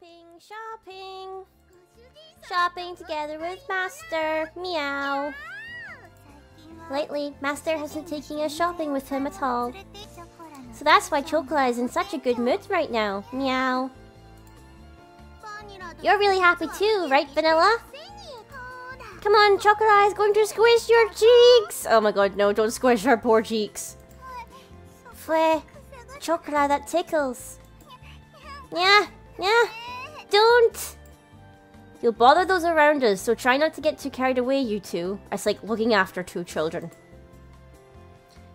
Shopping, shopping. Shopping together with Master. Meow. Lately, Master hasn't taken us shopping with him at all. So that's why Chocola is in such a good mood right now. Meow. You're really happy too, right, Vanilla? Come on, Chocola is going to squish your cheeks! Oh my god, no, don't squish her poor cheeks. Fue. Chocola, that tickles. Yeah, yeah. You'll bother those around us, so try not to get too carried away, you two. It's like looking after two children.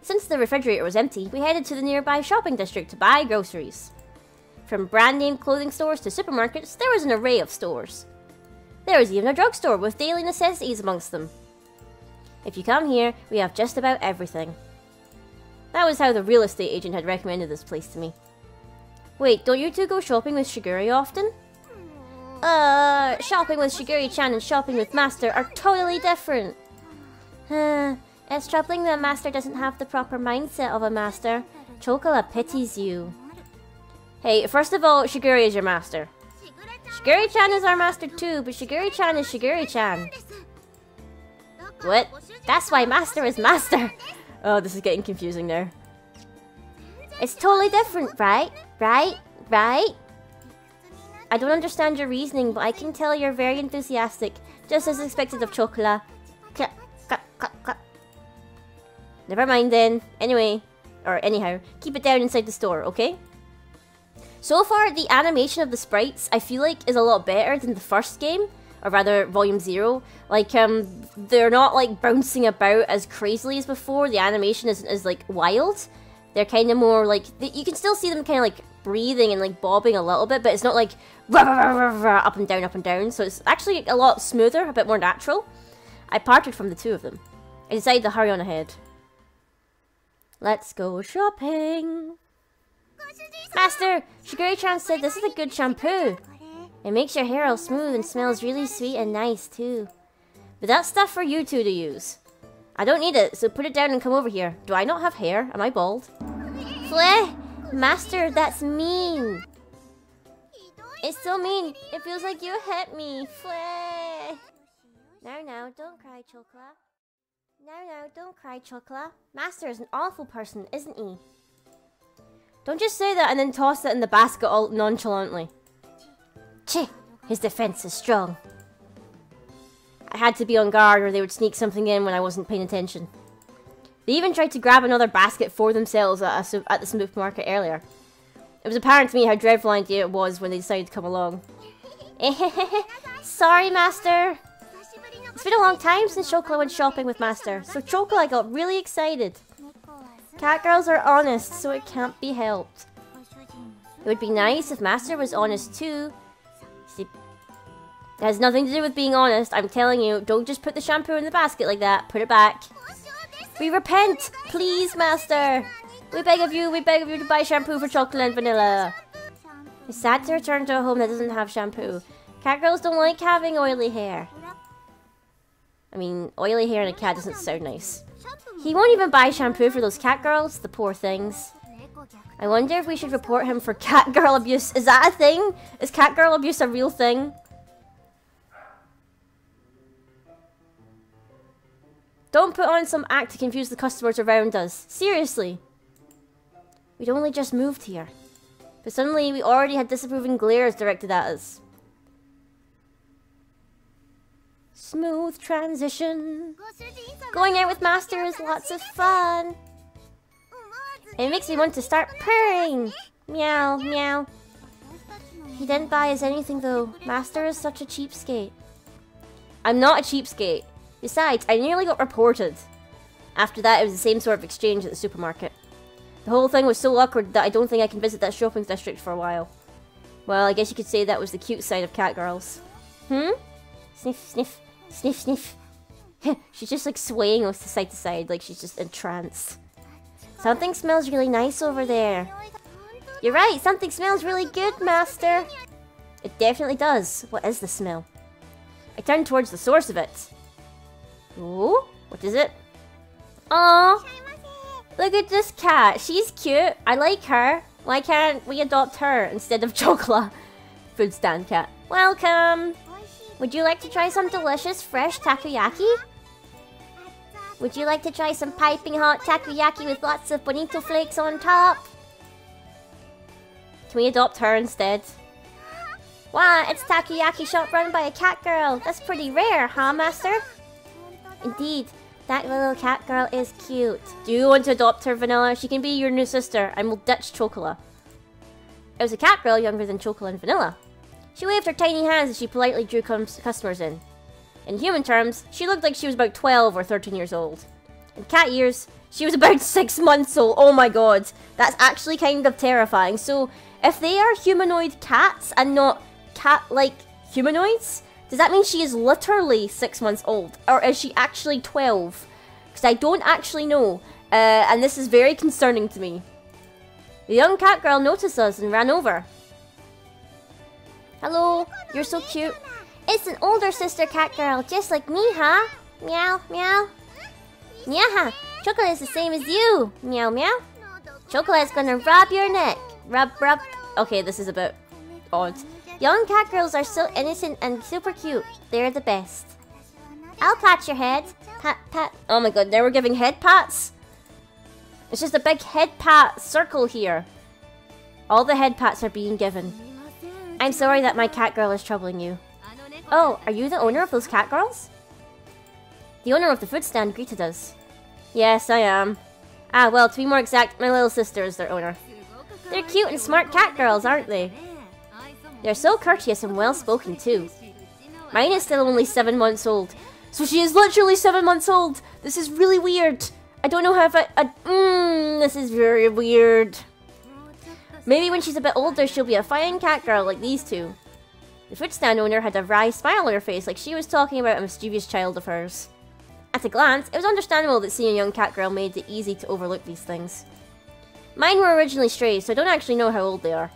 Since the refrigerator was empty, we headed to the nearby shopping district to buy groceries. From brand name clothing stores to supermarkets, there was an array of stores. There was even a drugstore with daily necessities amongst them. If you come here, we have just about everything. That was how the real estate agent had recommended this place to me. Wait, don't you two go shopping with Shigure often? Uh, shopping with Shigure-chan and shopping with Master are totally different. Uh, it's troubling that Master doesn't have the proper mindset of a Master. Chocola pities you. Hey, first of all, Shigure is your Master. Shigure-chan is our Master too, but Shigure-chan is Shigure-chan. What? That's why Master is Master! Oh, this is getting confusing there. It's totally different, right? Right? Right? I don't understand your reasoning, but I can tell you're very enthusiastic, just as expected of Chocola. Never mind then. Anyway, or anyhow, keep it down inside the store, okay? So far, the animation of the sprites, I feel like, is a lot better than the first game, or rather, Volume 0. Like, um, they're not, like, bouncing about as crazily as before. The animation isn't as, like, wild. They're kind of more, like, you can still see them kind of, like, breathing and like bobbing a little bit, but it's not like rah, rah, rah, up and down, up and down. So it's actually a lot smoother, a bit more natural. I parted from the two of them. I decided to hurry on ahead. Let's go shopping. Master, Shiguri-chan said this is a good shampoo. It makes your hair all smooth and smells really sweet and nice too. But that's stuff for you two to use. I don't need it, so put it down and come over here. Do I not have hair? Am I bald? Fleh! Master, that's mean. It's so mean. It feels like you hit me. Flay. Now, now, don't cry, Chocola. Now, now, don't cry, Chocola. Master is an awful person, isn't he? Don't just say that and then toss it in the basket all nonchalantly. Cheh, his defense is strong. I had to be on guard or they would sneak something in when I wasn't paying attention. They even tried to grab another basket for themselves at, a, at the smooth market earlier. It was apparent to me how dreadful an idea it was when they decided to come along. Sorry, Master. It's been a long time since Chocola went shopping with Master, so Chocola got really excited. Cat girls are honest, so it can't be helped. It would be nice if Master was honest too. It has nothing to do with being honest, I'm telling you. Don't just put the shampoo in the basket like that. Put it back. We repent! Please, master! We beg of you, we beg of you to buy shampoo for chocolate and vanilla. It's sad to return to a home that doesn't have shampoo. Cat girls don't like having oily hair. I mean, oily hair in a cat doesn't sound nice. He won't even buy shampoo for those cat girls, the poor things. I wonder if we should report him for cat girl abuse. Is that a thing? Is cat girl abuse a real thing? Don't put on some act to confuse the customers around us. Seriously. We'd only just moved here. But suddenly, we already had disapproving glares directed at us. Smooth transition. Going out with Master is lots of fun. It makes me want to start purring. Meow, meow. He didn't buy us anything though. Master is such a cheapskate. I'm not a cheapskate. Besides, I nearly got reported. After that, it was the same sort of exchange at the supermarket. The whole thing was so awkward that I don't think I can visit that shopping district for a while. Well, I guess you could say that was the cute side of cat girls. Hmm? Sniff, sniff, sniff, sniff. she's just like swaying to side to side, like she's just entranced. Something smells really nice over there. You're right, something smells really good, Master. It definitely does. What is the smell? I turned towards the source of it. Ooh, what is it? Oh, look at this cat. She's cute. I like her. Why can't we adopt her instead of Chocola? food stand cat. Welcome! Would you like to try some delicious fresh takoyaki? Would you like to try some piping hot takoyaki with lots of bonito flakes on top? Can we adopt her instead? Wow, it's takoyaki shop run by a cat girl. That's pretty rare, huh, Master? Indeed, that little cat girl is cute. Do you want to adopt her, Vanilla? She can be your new sister, and we'll ditch Chocola. It was a cat girl younger than Chocola and Vanilla. She waved her tiny hands as she politely drew customers in. In human terms, she looked like she was about 12 or 13 years old. In cat years, she was about 6 months old. Oh my god. That's actually kind of terrifying. So, if they are humanoid cats and not cat-like humanoids, does that mean she is literally 6 months old? Or is she actually 12? Because I don't actually know. Uh, and this is very concerning to me. The young cat girl noticed us and ran over. Hello, you're so cute. It's an older sister cat girl, just like me, huh? Meow, meow. Yeah, Chocolate is the same as you. Meow, meow. Chocolate's gonna rub your neck. Rub, rub. Okay, this is a bit odd. Young cat girls are so innocent and super cute. They're the best. I'll pat your head. Pat, pat. Oh my god, now we're giving head pats? It's just a big head pat circle here. All the head pats are being given. I'm sorry that my cat girl is troubling you. Oh, are you the owner of those cat girls? The owner of the food stand greeted us. Yes, I am. Ah, well, to be more exact, my little sister is their owner. They're cute and smart cat girls, aren't they? They're so courteous and well-spoken, too. Mine is still only seven months old. So she is literally seven months old! This is really weird! I don't know how if I... Mmm, this is very weird. Maybe when she's a bit older, she'll be a fine cat girl like these two. The food stand owner had a wry smile on her face like she was talking about a mischievous child of hers. At a glance, it was understandable that seeing a young cat girl made it easy to overlook these things. Mine were originally strays, so I don't actually know how old they are.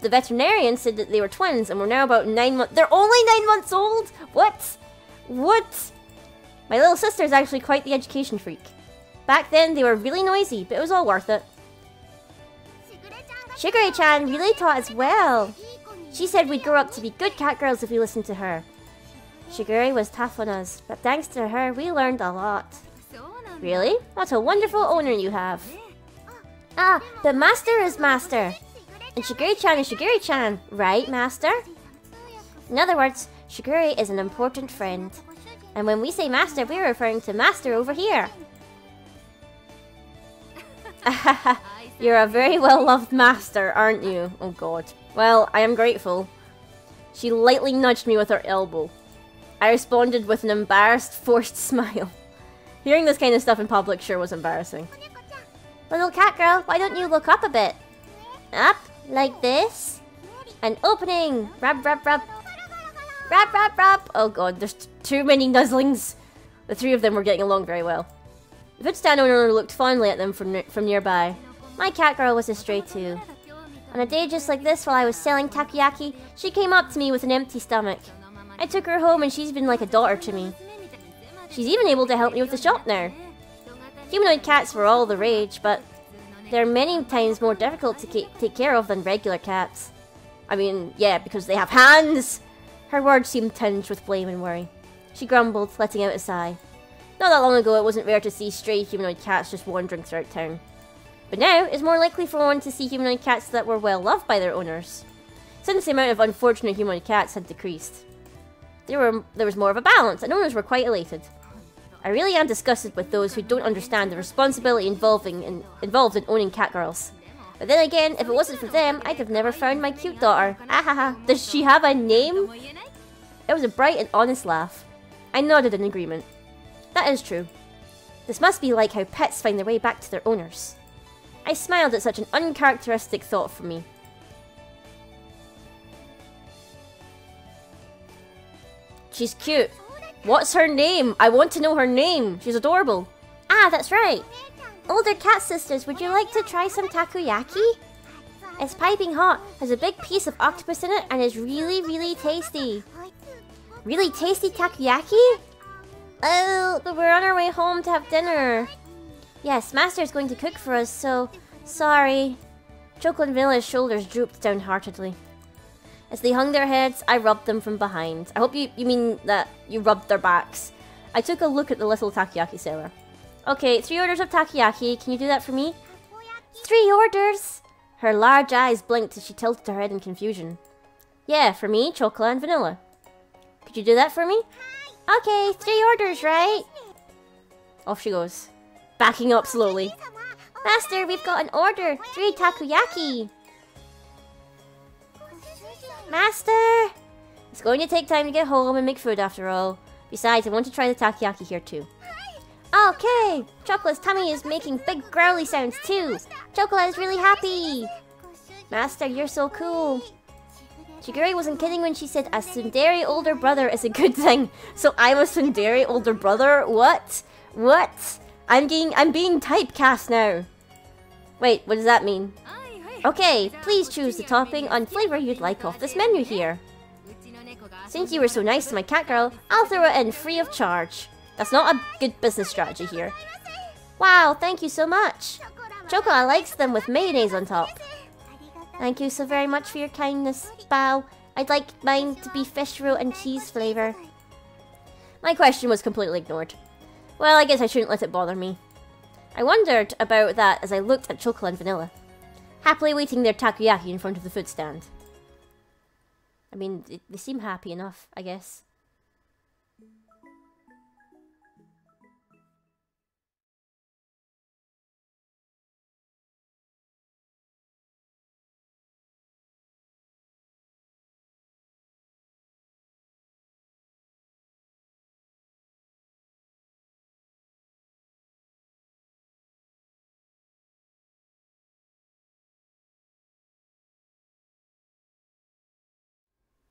The veterinarian said that they were twins and were now about nine months- They're only nine months old?! What? What? My little sister is actually quite the education freak. Back then, they were really noisy, but it was all worth it. Shigure-chan really taught us well. She said we'd grow up to be good cat girls if we listened to her. Shigure was tough on us, but thanks to her, we learned a lot. Really? What a wonderful owner you have. Ah, the master is master. And Shigure-chan is Shigure-chan, right, master? In other words, Shigure is an important friend. And when we say master, we're referring to master over here. You're a very well-loved master, aren't you? Oh god. Well, I am grateful. She lightly nudged me with her elbow. I responded with an embarrassed, forced smile. Hearing this kind of stuff in public sure was embarrassing. Little cat girl, why don't you look up a bit? Up, like this. And opening! Rub, rub, rub. Rub, rub, rub. Oh god, there's too many nuzzlings. The three of them were getting along very well. The food stand owner looked fondly at them from, from nearby. My cat girl was a stray too. On a day just like this while I was selling takoyaki, she came up to me with an empty stomach. I took her home and she's been like a daughter to me. She's even able to help me with the shop now. Humanoid cats were all the rage, but they're many times more difficult to take care of than regular cats. I mean, yeah, because they have hands! Her words seemed tinged with blame and worry. She grumbled, letting out a sigh. Not that long ago, it wasn't rare to see stray humanoid cats just wandering throughout town. But now, it's more likely for one to see humanoid cats that were well loved by their owners, since the amount of unfortunate humanoid cats had decreased. There, were, there was more of a balance, and owners were quite elated. I really am disgusted with those who don't understand the responsibility involving in, involved in owning cat girls. But then again, if it wasn't for them, I'd have never found my cute daughter. Ahaha, does she have a name? It was a bright and honest laugh. I nodded in agreement. That is true. This must be like how pets find their way back to their owners. I smiled at such an uncharacteristic thought from me. She's cute. What's her name? I want to know her name. She's adorable. Ah, that's right. Older cat sisters, would you like to try some takoyaki? It's piping hot, has a big piece of octopus in it, and is really, really tasty. Really tasty takoyaki? Oh, but we're on our way home to have dinner. Yes, Master is going to cook for us, so... Sorry. Chocolate Vanilla's shoulders drooped downheartedly. As they hung their heads, I rubbed them from behind. I hope you, you mean that you rubbed their backs. I took a look at the little takoyaki seller. Okay, three orders of takoyaki. Can you do that for me? Three orders! Her large eyes blinked as she tilted her head in confusion. Yeah, for me, chocolate and vanilla. Could you do that for me? Okay, three orders, right? Off she goes. Backing up slowly. Master, we've got an order. Three takoyaki. Master! It's going to take time to get home and make food after all. Besides, I want to try the takoyaki here too. Okay! Chocolate's tummy is making big growly sounds too. Chocolate is really happy. Master, you're so cool. Shigure wasn't kidding when she said a tsundere older brother is a good thing. So I'm a tsundere older brother? What? What? I'm being I'm being typecast now. Wait, what does that mean? Okay, please choose the topping and flavor you'd like off this menu here. Since you were so nice to my cat girl, I'll throw it in free of charge. That's not a good business strategy here. Wow, thank you so much. Chocola likes them with mayonnaise on top. Thank you so very much for your kindness, Bow. I'd like mine to be fish roe and cheese flavor. My question was completely ignored. Well, I guess I shouldn't let it bother me. I wondered about that as I looked at chocolate and vanilla, happily waiting their takoyaki in front of the food stand. I mean, they seem happy enough, I guess.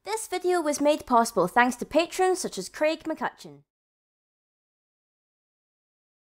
This video was made possible thanks to patrons such as Craig McCutcheon.